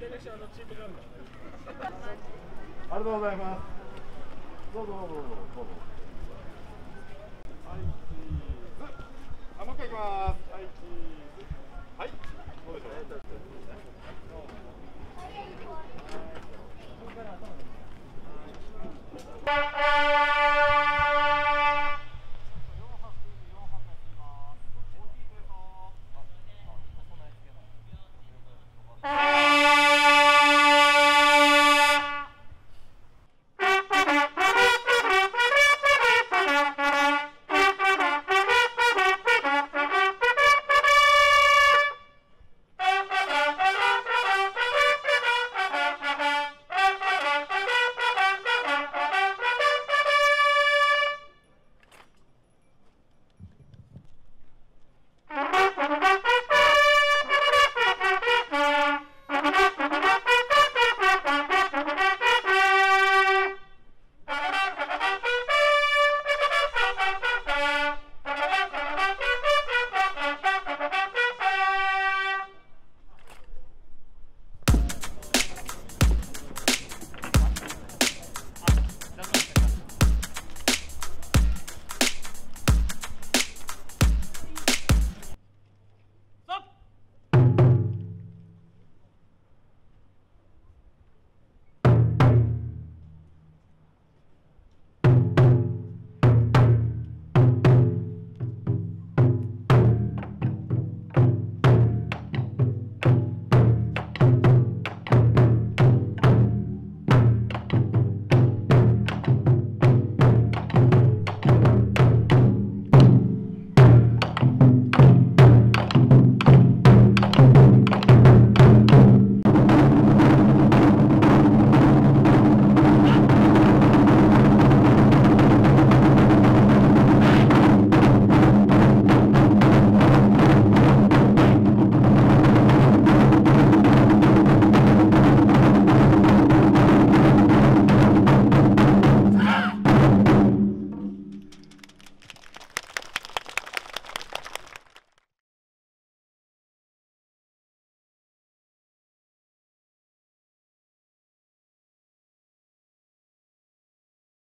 あ。ありがとうございます。どうぞどうぞどうぞどうぞ。はい、